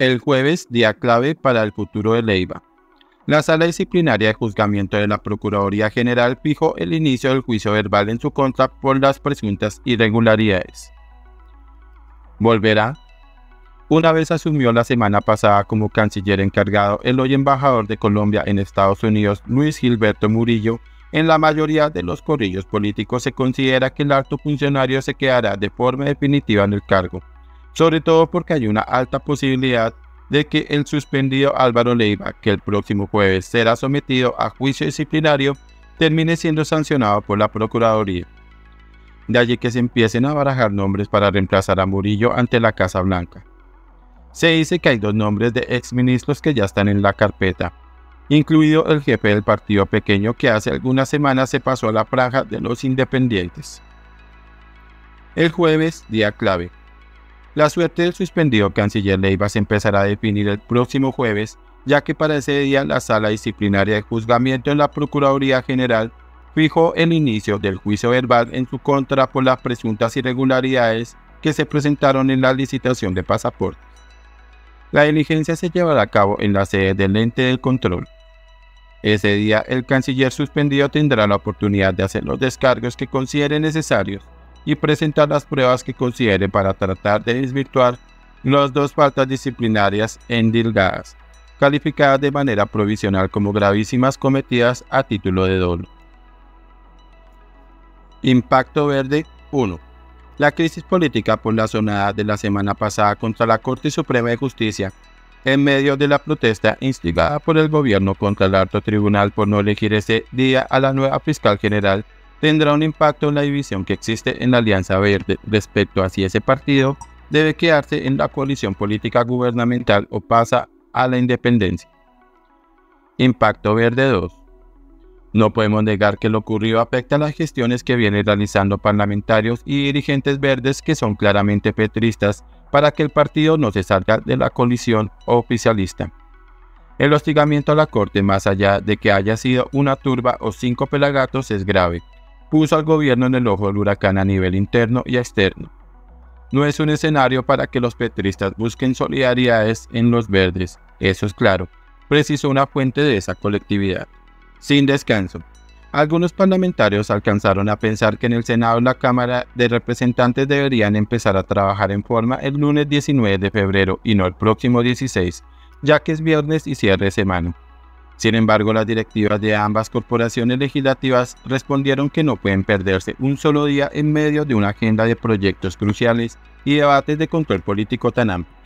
El jueves, día clave para el futuro de Leiva. La sala disciplinaria de juzgamiento de la Procuraduría General fijó el inicio del juicio verbal en su contra por las presuntas irregularidades. Volverá. Una vez asumió la semana pasada como canciller encargado el hoy embajador de Colombia en Estados Unidos, Luis Gilberto Murillo, en la mayoría de los corrillos políticos se considera que el alto funcionario se quedará de forma definitiva en el cargo, sobre todo porque hay una alta posibilidad de que el suspendido Álvaro Leiva, que el próximo jueves será sometido a juicio disciplinario, termine siendo sancionado por la Procuraduría. De allí que se empiecen a barajar nombres para reemplazar a Murillo ante la Casa Blanca. Se dice que hay dos nombres de exministros que ya están en la carpeta, incluido el jefe del partido pequeño que hace algunas semanas se pasó a la franja de los independientes. El jueves, día clave, la suerte del suspendido canciller Leiva se empezará a definir el próximo jueves, ya que para ese día la sala disciplinaria de juzgamiento en la Procuraduría General fijó el inicio del juicio verbal en su contra por las presuntas irregularidades que se presentaron en la licitación de pasaportes. La diligencia se llevará a cabo en la sede del ente del control. Ese día el canciller suspendido tendrá la oportunidad de hacer los descargos que considere necesarios y presentar las pruebas que considere para tratar de desvirtuar las dos faltas disciplinarias endilgadas, calificadas de manera provisional como gravísimas cometidas a título de dolo. Impacto Verde 1. La crisis política por la sonada de la semana pasada contra la Corte Suprema de Justicia, en medio de la protesta instigada por el gobierno contra el alto tribunal por no elegir ese día a la nueva fiscal general, tendrá un impacto en la división que existe en la Alianza Verde respecto a si ese partido debe quedarse en la coalición política gubernamental o pasa a la independencia. Impacto Verde 2. No podemos negar que lo ocurrido afecta a las gestiones que vienen realizando parlamentarios y dirigentes verdes que son claramente petristas para que el partido no se salga de la coalición oficialista. El hostigamiento a la Corte, más allá de que haya sido una turba o cinco pelagatos, es grave puso al gobierno en el ojo del huracán a nivel interno y externo. No es un escenario para que los petristas busquen solidaridades en los verdes, eso es claro, precisó una fuente de esa colectividad. Sin descanso. Algunos parlamentarios alcanzaron a pensar que en el Senado y la Cámara de Representantes deberían empezar a trabajar en forma el lunes 19 de febrero y no el próximo 16, ya que es viernes y cierre de semana. Sin embargo, las directivas de ambas corporaciones legislativas respondieron que no pueden perderse un solo día en medio de una agenda de proyectos cruciales y debates de control político tan amplio.